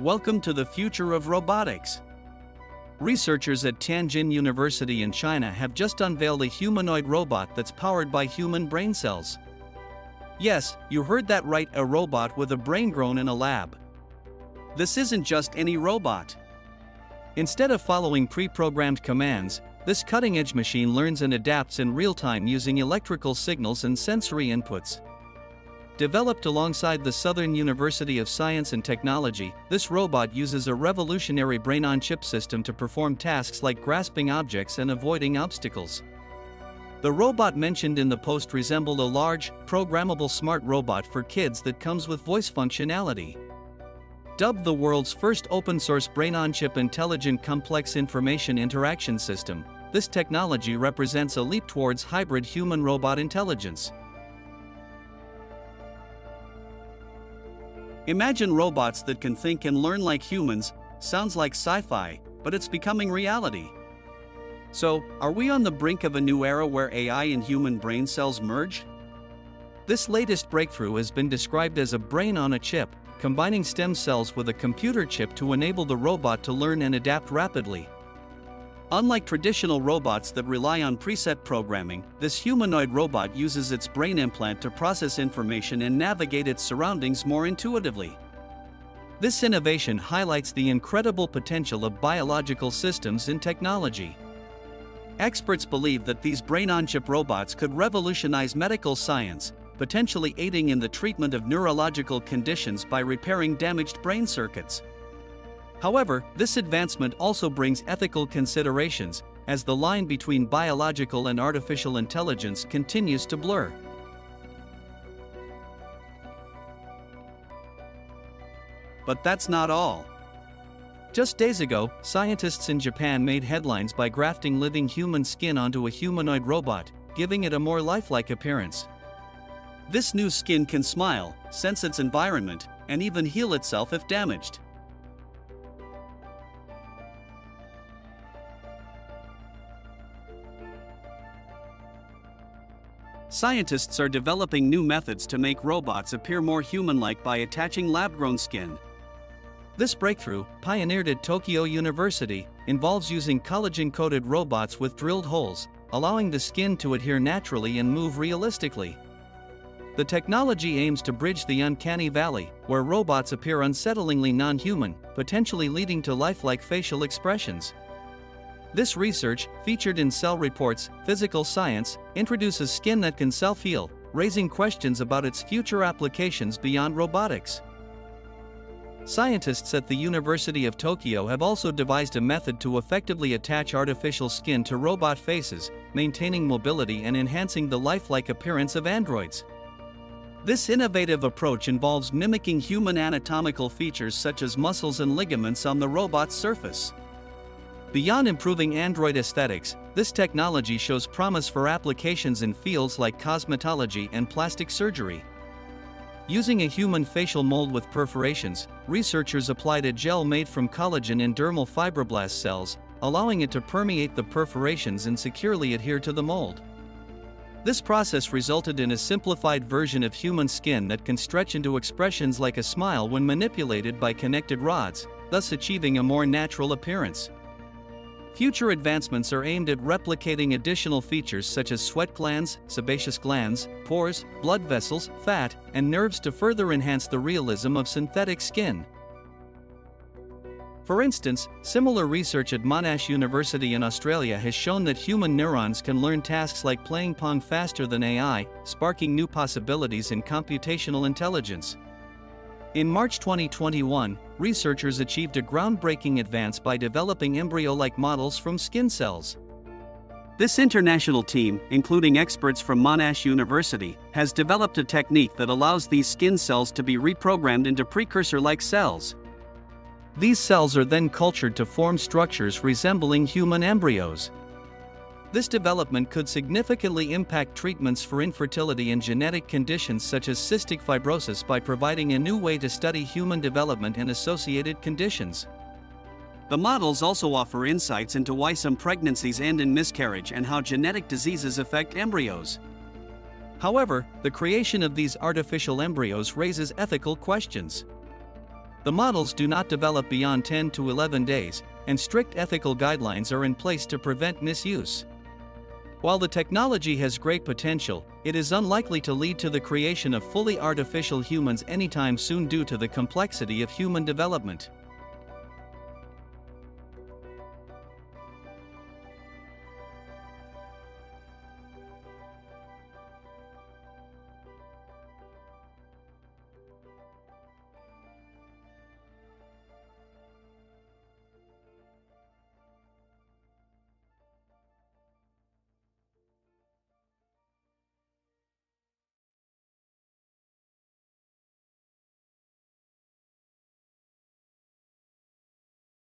Welcome to the future of robotics. Researchers at Tianjin University in China have just unveiled a humanoid robot that's powered by human brain cells. Yes, you heard that right, a robot with a brain grown in a lab. This isn't just any robot. Instead of following pre programmed commands, this cutting edge machine learns and adapts in real time using electrical signals and sensory inputs. Developed alongside the Southern University of Science and Technology, this robot uses a revolutionary brain on chip system to perform tasks like grasping objects and avoiding obstacles. The robot mentioned in the post resembled a large, programmable smart robot for kids that comes with voice functionality. Dubbed the world's first open source brain on chip intelligent complex information interaction system, this technology represents a leap towards hybrid human robot intelligence. Imagine robots that can think and learn like humans, sounds like sci fi, but it's becoming reality. So, are we on the brink of a new era where AI and human brain cells merge? This latest breakthrough has been described as a brain on a chip, combining stem cells with a computer chip to enable the robot to learn and adapt rapidly. Unlike traditional robots that rely on preset programming, this humanoid robot uses its brain implant to process information and navigate its surroundings more intuitively. This innovation highlights the incredible potential of biological systems in technology. Experts believe that these brain on chip robots could revolutionize medical science, potentially aiding in the treatment of neurological conditions by repairing damaged brain circuits. However, this advancement also brings ethical considerations, as the line between biological and artificial intelligence continues to blur. But that's not all. Just days ago, scientists in Japan made headlines by grafting living human skin onto a humanoid robot, giving it a more lifelike appearance. This new skin can smile, sense its environment, and even heal itself if damaged. Scientists are developing new methods to make robots appear more human like by attaching lab grown skin. This breakthrough, pioneered at Tokyo University, involves using collagen coated robots with drilled holes, allowing the skin to adhere naturally and move realistically. The technology aims to bridge the uncanny valley, where robots appear unsettlingly non human, potentially leading to lifelike facial expressions. This research, featured in Cell Reports Physical Science, introduces skin that can self heal, raising questions about its future applications beyond robotics. Scientists at the University of Tokyo have also devised a method to effectively attach artificial skin to robot faces, maintaining mobility and enhancing the lifelike appearance of androids. This innovative approach involves mimicking human anatomical features such as muscles and ligaments on the robot's surface. Beyond improving Android aesthetics, this technology shows promise for applications in fields like cosmetology and plastic surgery. Using a human facial mold with perforations, researchers applied a gel made from collagen and dermal fibroblast cells, allowing it to permeate the perforations and securely adhere to the mold. This process resulted in a simplified version of human skin that can stretch into expressions like a smile when manipulated by connected rods, thus achieving a more natural appearance. Future advancements are aimed at replicating additional features such as sweat glands, sebaceous glands, pores, blood vessels, fat, and nerves to further enhance the realism of synthetic skin. For instance, similar research at Monash University in Australia has shown that human neurons can learn tasks like playing Pong faster than AI, sparking new possibilities in computational intelligence. In March 2021, researchers achieved a groundbreaking advance by developing embryo like models from skin cells. This international team, including experts from Monash University, has developed a technique that allows these skin cells to be reprogrammed into precursor like cells. These cells are then cultured to form structures resembling human embryos. This development could significantly impact treatments for infertility and genetic conditions such as cystic fibrosis by providing a new way to study human development and associated conditions. The models also offer insights into why some pregnancies end in miscarriage and how genetic diseases affect embryos. However, the creation of these artificial embryos raises ethical questions. The models do not develop beyond 10 to 11 days, and strict ethical guidelines are in place to prevent misuse. While the technology has great potential, it is unlikely to lead to the creation of fully artificial humans anytime soon due to the complexity of human development.